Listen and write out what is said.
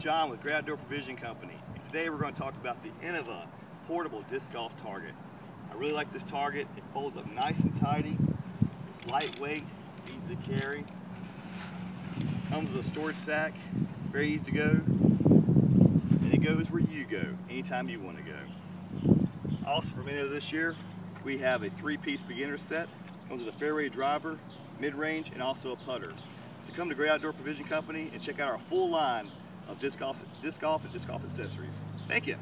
John with Great Outdoor Provision Company. And today we're going to talk about the Innova Portable Disc Golf Target. I really like this target. It folds up nice and tidy. It's lightweight, easy to carry. Comes with a storage sack, very easy to go. And it goes where you go, anytime you want to go. Also from Innova this year, we have a three-piece beginner set. Comes with a fairway driver, mid-range, and also a putter. So come to Great Outdoor Provision Company and check out our full line of disc golf, disc golf and disc golf accessories. Thank you.